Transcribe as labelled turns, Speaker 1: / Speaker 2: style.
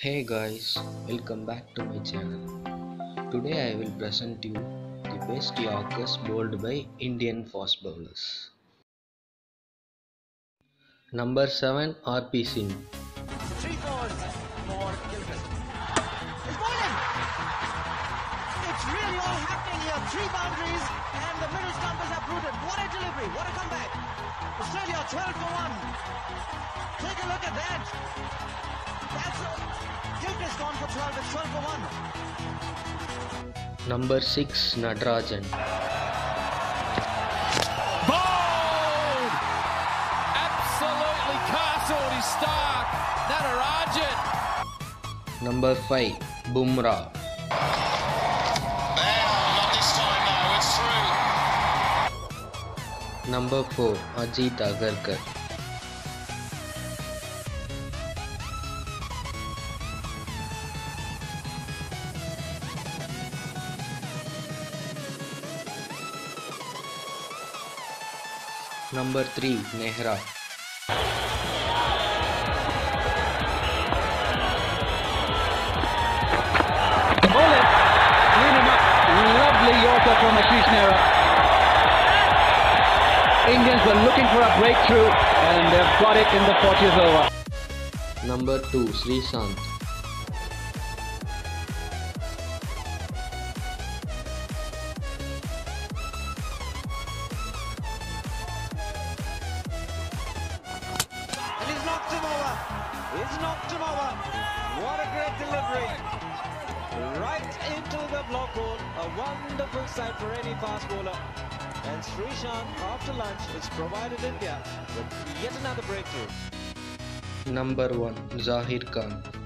Speaker 1: Hey guys, welcome back to my channel. Today I will present you the best Yorkers bowled by Indian fast bowlers. Number 7 RP Singh.
Speaker 2: Three fours for Gilchrist. It's bowling! It's really all happening here. Three boundaries and the middle stump is uprooted. What a delivery. What a comeback. Australia 12 for 1. Take a look at that. That's a, Gilchrist gone for 12. It's 12 for 1.
Speaker 1: Number 6 Natarajan.
Speaker 3: Bowled! Absolutely castled his start. Natarajan.
Speaker 1: Number 5 Bumrah. Number 4 Ajit Agarkar. Number 3 Nehra.
Speaker 4: Ball it. Clean him up. Lovely Yorker from Ashish Nehra. Indians were looking for a breakthrough and they've got it in the 40th over.
Speaker 1: Number 2 Sreesanth.
Speaker 2: And He's knocked him over. What a great delivery. Right into the block hole. A wonderful sight for any fast bowler. And Sreesanth, after lunch, has provided India with yet another breakthrough.
Speaker 1: Number 1 Zaheer Khan.